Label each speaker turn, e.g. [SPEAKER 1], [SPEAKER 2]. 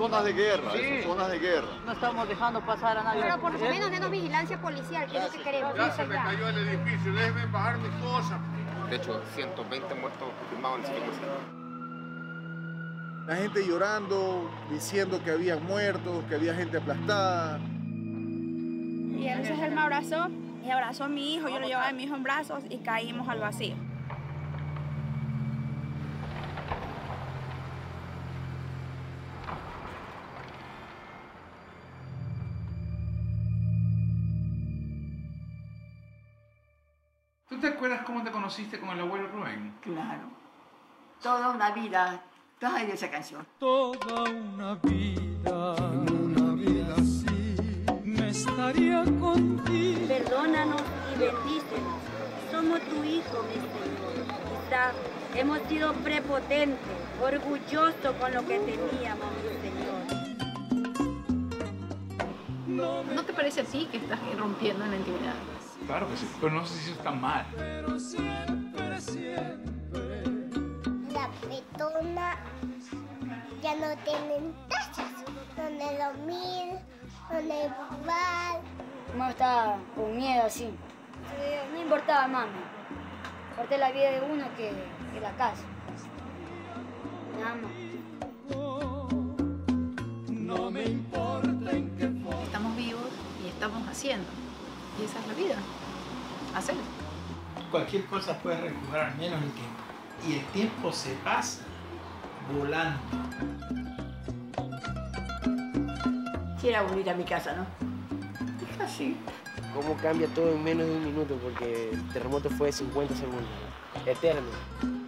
[SPEAKER 1] zonas de guerra, son zonas de guerra.
[SPEAKER 2] No estamos dejando pasar a nadie.
[SPEAKER 3] Pero por lo menos denos vigilancia policial, que es lo que queremos.
[SPEAKER 4] Ya se me cayó el edificio, déjenme bajar mis cosas.
[SPEAKER 5] De hecho, 120 muertos confirmados en el sitio
[SPEAKER 6] La gente llorando, diciendo que había muertos, que había gente aplastada.
[SPEAKER 7] Y entonces él me abrazó, y abrazó a mi hijo, yo lo llevaba a mi hijo en brazos y caímos al vacío.
[SPEAKER 4] Te acuerdas cómo te conociste con el abuelo Rubén?
[SPEAKER 2] Claro. Toda una vida. Ay, de esa canción.
[SPEAKER 8] Toda una vida. Una vida así. Me estaría contigo.
[SPEAKER 9] Perdónanos y bendícenos. Somos tu hijo, mi Señor. Quizá hemos sido prepotentes, orgullosos con lo que teníamos, mi Señor.
[SPEAKER 10] ¿No te parece a ti que estás rompiendo en la intimidad?
[SPEAKER 4] Claro que sí, pero no sé si eso está mal.
[SPEAKER 8] Pero siempre, siempre.
[SPEAKER 3] La petona ya no tienen tazas. Donde dormir, donde jugar.
[SPEAKER 9] Mamá estaba con miedo así. No importaba, mami. Corté la vida de uno que, que la casa. Nada más.
[SPEAKER 8] No me importa en qué forma.
[SPEAKER 10] Estamos vivos y estamos haciendo. Y esa es la vida. Hacer.
[SPEAKER 11] Cualquier cosa puede recuperar menos el tiempo. Y el tiempo se pasa volando.
[SPEAKER 2] Quiera volver a mi casa, ¿no? Es así.
[SPEAKER 12] Cómo cambia todo en menos de un minuto, porque el terremoto fue de 50 segundos. Eterno.